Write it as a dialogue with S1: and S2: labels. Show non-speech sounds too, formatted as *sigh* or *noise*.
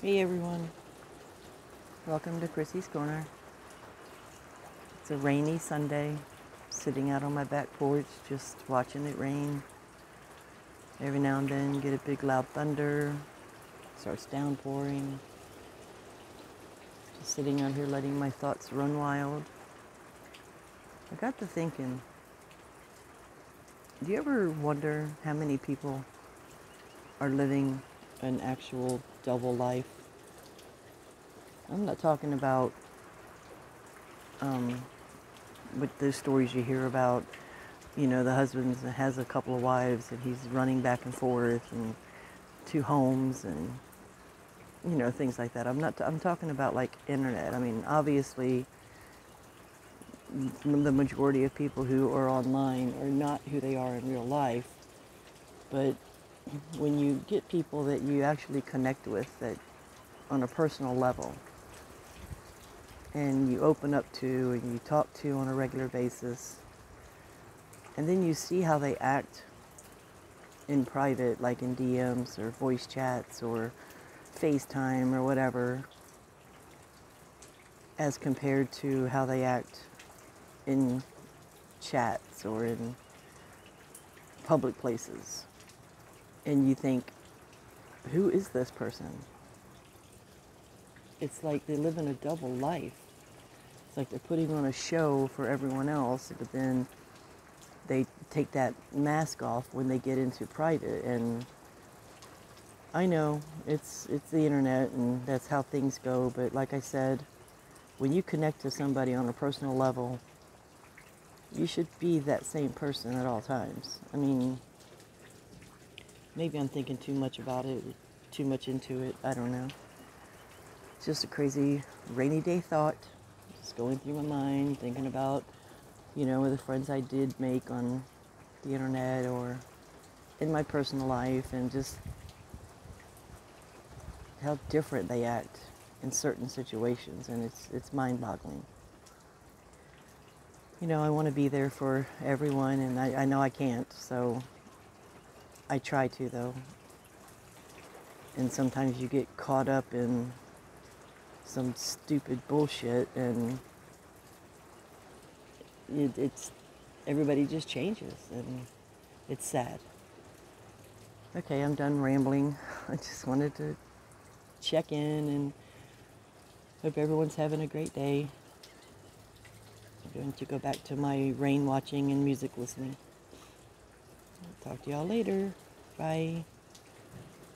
S1: Hey everyone, welcome to Chrissy's Corner. It's a rainy Sunday, sitting out on my back porch just watching it rain. Every now and then get a big loud thunder, starts downpouring. Just sitting out here letting my thoughts run wild. I got to thinking, do you ever wonder how many people are living an actual double life? I'm not talking about um, with those stories you hear about, you know, the husband has a couple of wives and he's running back and forth and two homes and you know things like that. I'm not. I'm talking about like internet. I mean, obviously, the majority of people who are online are not who they are in real life. But when you get people that you actually connect with that on a personal level and you open up to and you talk to on a regular basis and then you see how they act in private like in DMs or voice chats or FaceTime or whatever as compared to how they act in chats or in public places and you think, who is this person? It's like they live in a double life. It's like they're putting on a show for everyone else, but then they take that mask off when they get into private. And I know it's it's the internet and that's how things go. But like I said, when you connect to somebody on a personal level, you should be that same person at all times. I mean, Maybe I'm thinking too much about it, too much into it. I don't know. It's just a crazy rainy day thought, just going through my mind, thinking about, you know, the friends I did make on the internet or in my personal life, and just how different they act in certain situations, and it's it's mind-boggling. You know, I want to be there for everyone, and I, I know I can't, so I try to though. And sometimes you get caught up in some stupid bullshit and it, it's everybody just changes and it's sad. Okay, I'm done rambling. *laughs* I just wanted to check in and hope everyone's having a great day. I'm going to go back to my rain watching and music listening. Talk to y'all later. Bye.